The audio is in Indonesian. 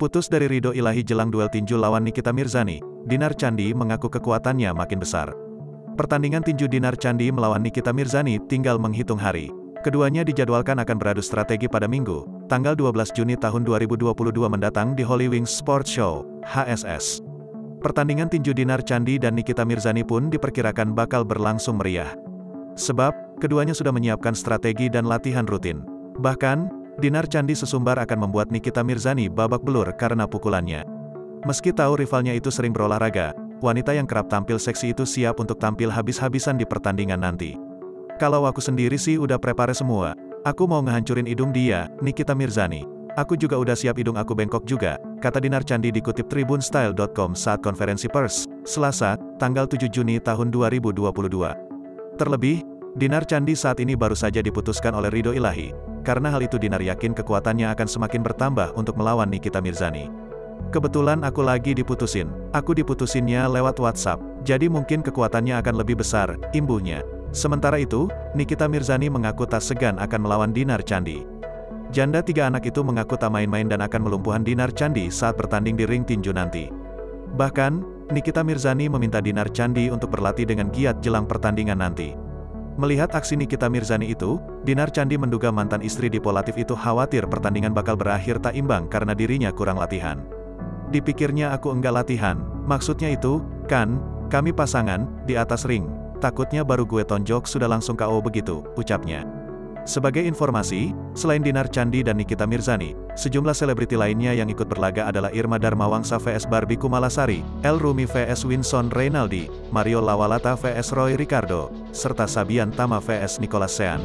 Putus dari Ridho Ilahi jelang duel tinju lawan Nikita Mirzani, Dinar Candi mengaku kekuatannya makin besar. Pertandingan tinju Dinar Candi melawan Nikita Mirzani tinggal menghitung hari. Keduanya dijadwalkan akan beradu strategi pada Minggu, tanggal 12 Juni tahun 2022 mendatang di Holy Wings Sports Show, HSS. Pertandingan tinju Dinar Candi dan Nikita Mirzani pun diperkirakan bakal berlangsung meriah. Sebab, keduanya sudah menyiapkan strategi dan latihan rutin. Bahkan, Dinar Candi sesumbar akan membuat Nikita Mirzani babak belur karena pukulannya. Meski tahu rivalnya itu sering berolahraga, wanita yang kerap tampil seksi itu siap untuk tampil habis-habisan di pertandingan nanti. Kalau aku sendiri sih udah prepare semua. Aku mau ngehancurin hidung dia, Nikita Mirzani. Aku juga udah siap hidung aku bengkok juga, kata Dinar Candi dikutip tribunstyle.com saat konferensi pers, Selasa, tanggal 7 Juni tahun 2022. Terlebih, Dinar Candi saat ini baru saja diputuskan oleh Ridho Ilahi, karena hal itu Dinar yakin kekuatannya akan semakin bertambah untuk melawan Nikita Mirzani. Kebetulan aku lagi diputusin. Aku diputusinnya lewat WhatsApp, jadi mungkin kekuatannya akan lebih besar, imbuhnya. Sementara itu, Nikita Mirzani mengaku tak segan akan melawan Dinar Candi. Janda tiga anak itu mengaku tak main-main dan akan melumpuhan Dinar Candi saat bertanding di ring tinju nanti. Bahkan, Nikita Mirzani meminta Dinar Candi untuk berlatih dengan giat jelang pertandingan nanti. Melihat aksi Nikita Mirzani itu, Dinar Candi menduga mantan istri dipolatif itu khawatir pertandingan bakal berakhir tak imbang karena dirinya kurang latihan. Dipikirnya aku enggak latihan, maksudnya itu, kan, kami pasangan, di atas ring, takutnya baru gue tonjok sudah langsung KO begitu, ucapnya. Sebagai informasi, selain Dinar Candi dan Nikita Mirzani, sejumlah selebriti lainnya yang ikut berlaga adalah Irma Darmawangsa vs. Barbie Kumalasari, El Rumi vs. Winson Reynaldi, Mario Lawalata vs. Roy Ricardo, serta Sabian Tama vs. Nicholas Sean.